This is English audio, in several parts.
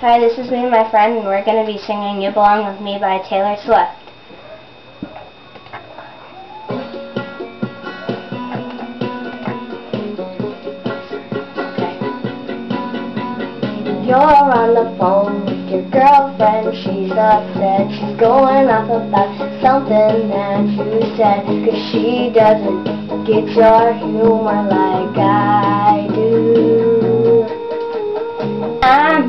Hi, this is me and my friend, and we're going to be singing You Belong With Me by Taylor Swift. You're on the phone with your girlfriend, she's upset, she's going off about something that you said, cause she doesn't get your humor like I do.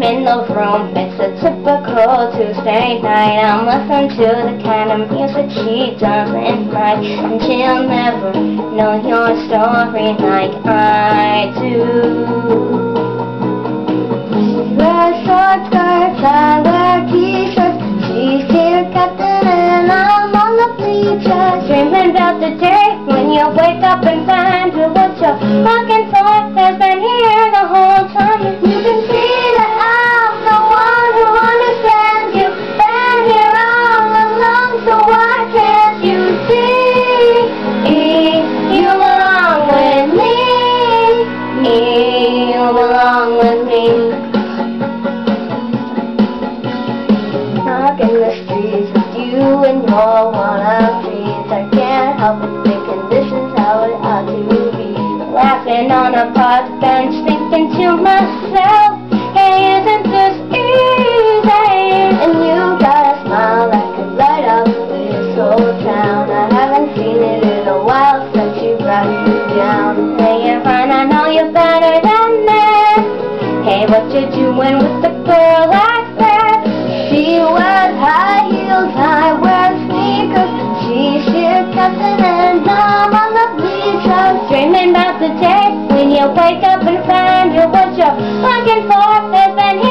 I'm in the room, it's a typical Tuesday night, I'm listening to the kind of music she doesn't like, and she'll never know your story like I do. Dreaming about the day when you wake up and and can't help but thinking this is how it ought to be. Laughing on a park bench, thinking to myself, hey, isn't this easy? And you got a smile that could light up this whole town. I haven't seen it in a while since you brought me down. Hey, you're fine, I know you're better than that. Hey, what you doing with the girl wake up and find you what you're looking for has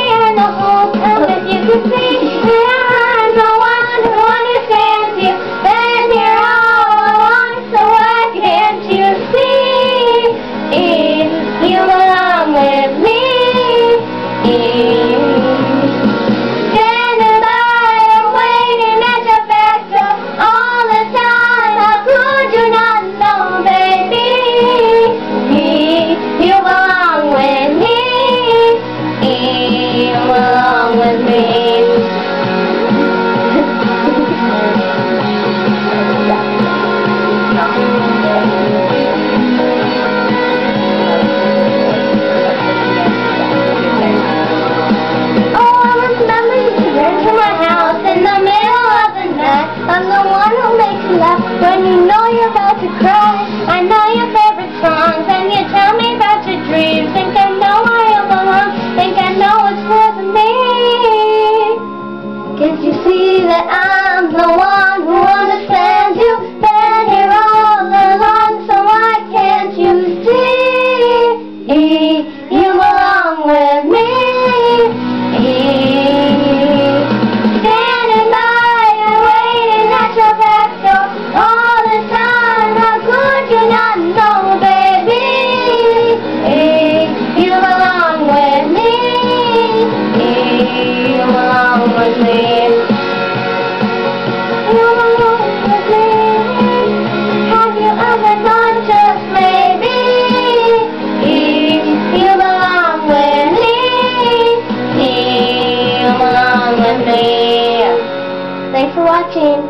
Thanks for watching.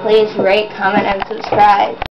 Please rate, comment, and subscribe.